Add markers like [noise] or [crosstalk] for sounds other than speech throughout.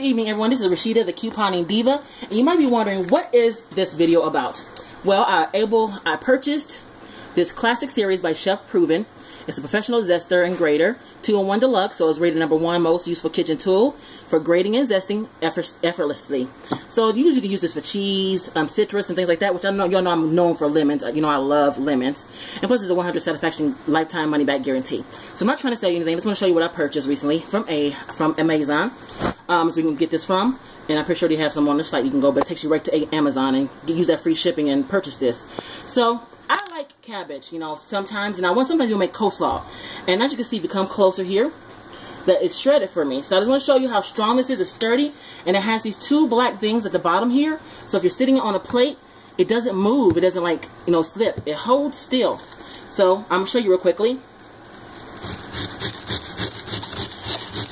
Good evening everyone, this is Rasheeda the Couponing Diva and you might be wondering what is this video about? Well, I able I purchased this classic series by Chef Proven. It's a professional zester and grater, 2-in-1 deluxe, so it's rated number one most useful kitchen tool for grating and zesting effortlessly. So usually you can use this for cheese, um, citrus, and things like that, which I know y'all know I'm known for lemons. You know I love lemons. And plus it's a 100 satisfaction lifetime money back guarantee. So I'm not trying to say anything. I just want to show you what I purchased recently from a from Amazon um, so you can get this from. And I'm pretty sure they have some on the site. You can go, but it takes you right to Amazon and use that free shipping and purchase this. So I like cabbage, you know, sometimes, and I want sometimes you'll make coleslaw. And as you can see, if you come closer here, that is shredded for me. So I just want to show you how strong this is. It's sturdy, and it has these two black things at the bottom here. So if you're sitting on a plate, it doesn't move. It doesn't like, you know, slip. It holds still. So I'm going to show you real quickly.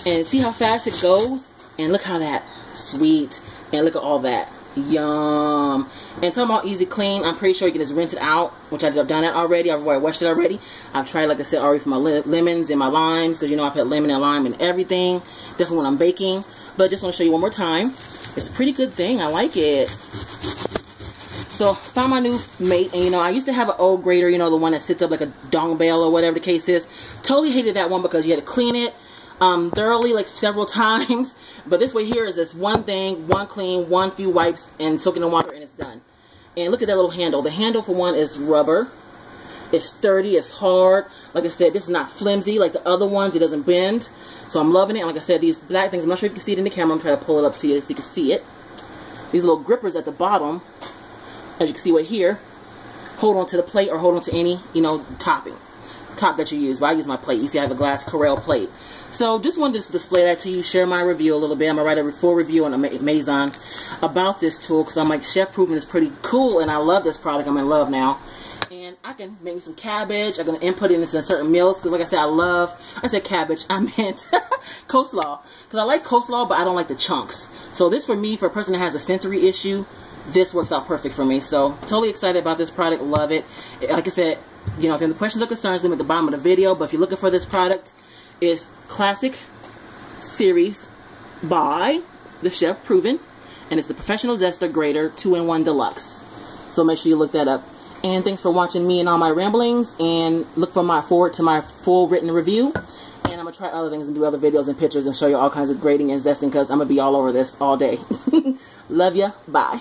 And see how fast it goes? And look how that sweet. And look at all that. Yum. And talking about easy clean, I'm pretty sure you can just rinse it out, which I've done that already. I've already washed it already. I've tried, like I said, already for my lemons and my limes, because you know I put lemon and lime and everything. Definitely when I'm baking. But just want to show you one more time. It's a pretty good thing. I like it. So, found my new mate, and you know, I used to have an old grater, you know, the one that sits up like a dong bell or whatever the case is. Totally hated that one because you had to clean it um, thoroughly like several [laughs] times. But this way here is this one thing, one clean, one few wipes, and soak in water, and it's done. And look at that little handle. The handle for one is rubber. It's sturdy, it's hard. Like I said, this is not flimsy like the other ones. It doesn't bend. So I'm loving it. And like I said, these black things, I'm not sure if you can see it in the camera. I'm trying to pull it up to you so you can see it. These little grippers at the bottom, as you can see right here, hold on to the plate or hold on to any, you know, topping top that you use. But I use my plate. You see I have a glass Corelle plate. So just wanted to display that to you, share my review a little bit. I'm going to write a full review on Amazon about this tool because I'm like, Chef Proven is pretty cool and I love this product. I'm in love now. And I can make me some cabbage. I'm going to input it into certain meals because like I said, I love, I said cabbage, [laughs] I meant [laughs] coleslaw. Because I like coleslaw, but I don't like the chunks. So this for me, for a person that has a sensory issue, this works out perfect for me. So totally excited about this product. Love it. Like I said, you know, if you have any questions or concerns, leave them at the bottom of the video. But if you're looking for this product, it's Classic Series by the Chef Proven. And it's the Professional Zester Grater 2-in-1 Deluxe. So make sure you look that up. And thanks for watching me and all my ramblings. And look for my forward to my full written review. And I'm going to try other things and do other videos and pictures and show you all kinds of grating and zesting because I'm going to be all over this all day. [laughs] Love ya. Bye.